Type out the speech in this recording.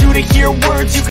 you to hear words you